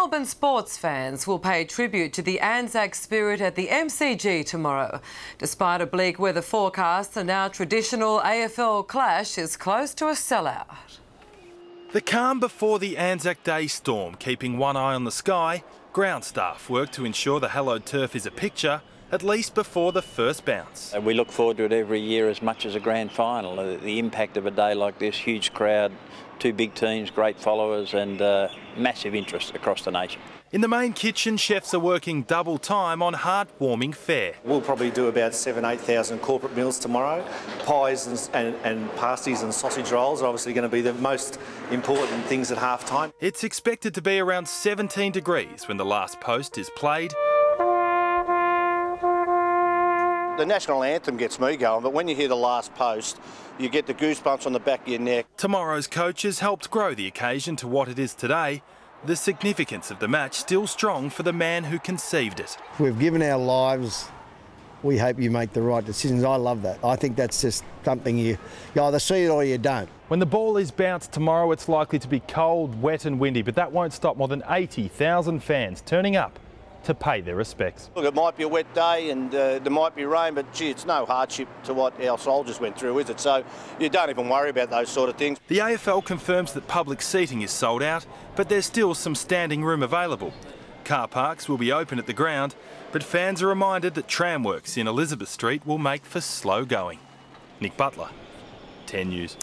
Melbourne sports fans will pay tribute to the Anzac spirit at the MCG tomorrow. Despite a bleak weather forecast, the now traditional AFL clash is close to a sellout. The calm before the Anzac Day storm, keeping one eye on the sky, ground staff work to ensure the hallowed turf is a picture at least before the first bounce. We look forward to it every year as much as a grand final. The impact of a day like this, huge crowd, two big teams, great followers and uh, massive interest across the nation. In the main kitchen, chefs are working double time on heartwarming fare. We'll probably do about seven, 8,000 corporate meals tomorrow. Pies and, and, and pasties and sausage rolls are obviously going to be the most important things at half time. It's expected to be around 17 degrees when the last post is played the national anthem gets me going, but when you hear the last post, you get the goosebumps on the back of your neck. Tomorrow's coaches helped grow the occasion to what it is today. The significance of the match still strong for the man who conceived it. We've given our lives. We hope you make the right decisions. I love that. I think that's just something you, you either see it or you don't. When the ball is bounced tomorrow, it's likely to be cold, wet and windy, but that won't stop more than 80,000 fans turning up to pay their respects. Look, it might be a wet day and uh, there might be rain, but gee, it's no hardship to what our soldiers went through, is it? So you don't even worry about those sort of things. The AFL confirms that public seating is sold out, but there's still some standing room available. Car parks will be open at the ground, but fans are reminded that tramworks in Elizabeth Street will make for slow going. Nick Butler, 10 News.